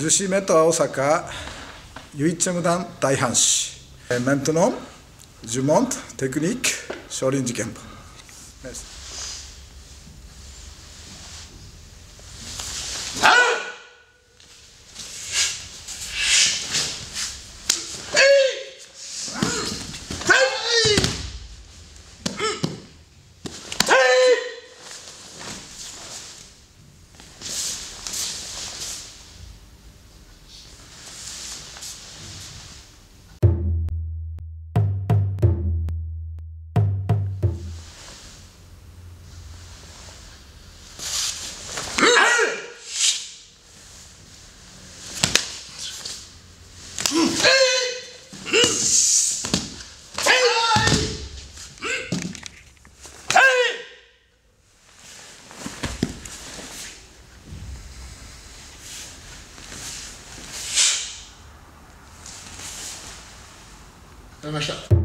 樹脂メト大阪ユイチェム団大阪市。メントノンジュモントテクニック少林寺拳法。りました。